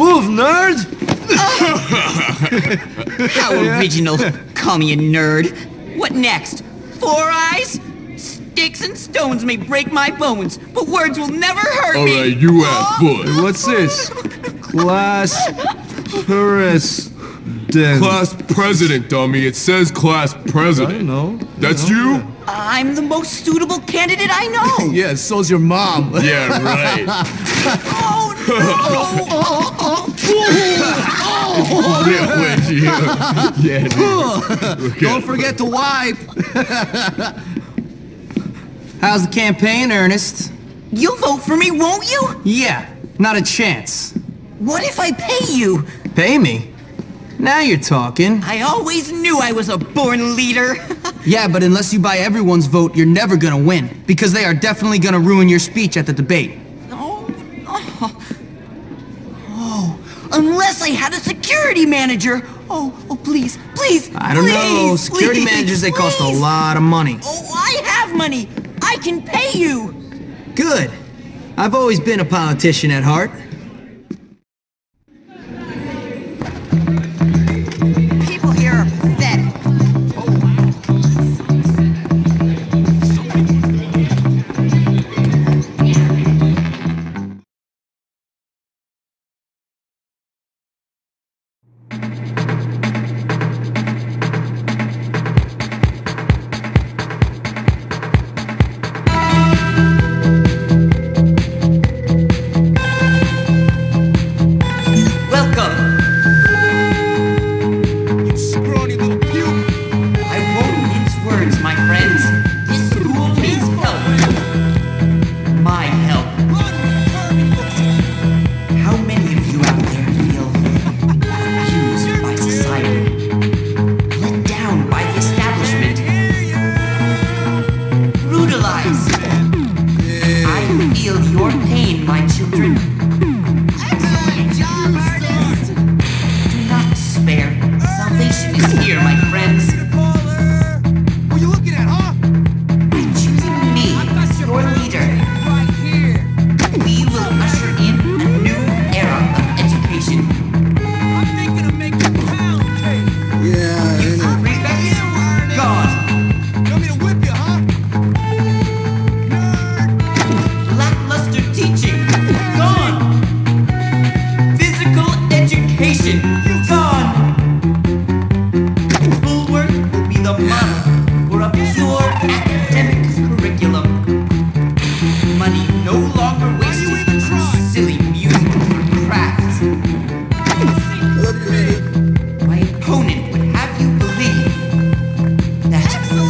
move, nerd! How original. Call me a nerd. What next? Four eyes? Sticks and stones may break my bones, but words will never hurt me. Alright, you have oh. fun. What's this? Class president. Class president, dummy. It says class president. I president. know. That's you? I'm the most suitable candidate I know. Yeah, so's your mom. Yeah, right. Oh yeah, yeah. yeah. Okay. Don't forget to wipe. How's the campaign, Earnest? You'll vote for me, won't you? Yeah, not a chance. What if I pay you? Pay me? Now you're talking. I always knew I was a born leader. Yeah, but unless you buy everyone's vote, you're never gonna win. Because they are definitely gonna ruin your speech at the debate. oh, oh, oh, I had a security manager. Oh, oh, please, please, I don't know. please, Security please, managers, they cost a lot of money. Oh, I have money. I can pay you. Good. I've always been a politician at heart.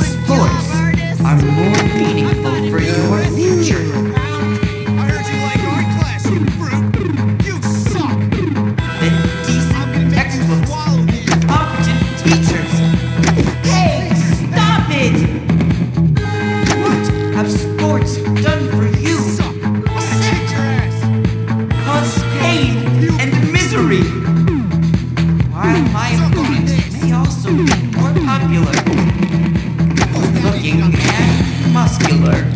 Sports are more meaningful for your future muscular,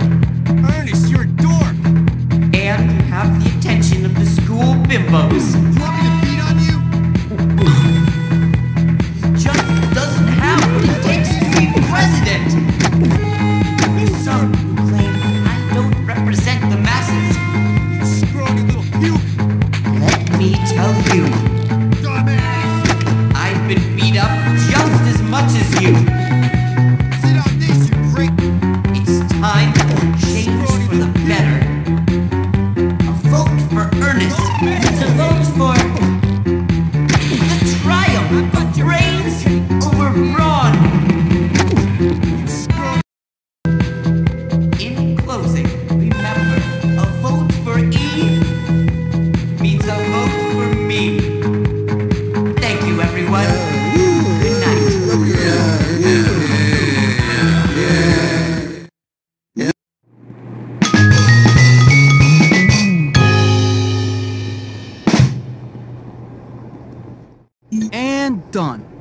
and done.